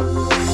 Bye.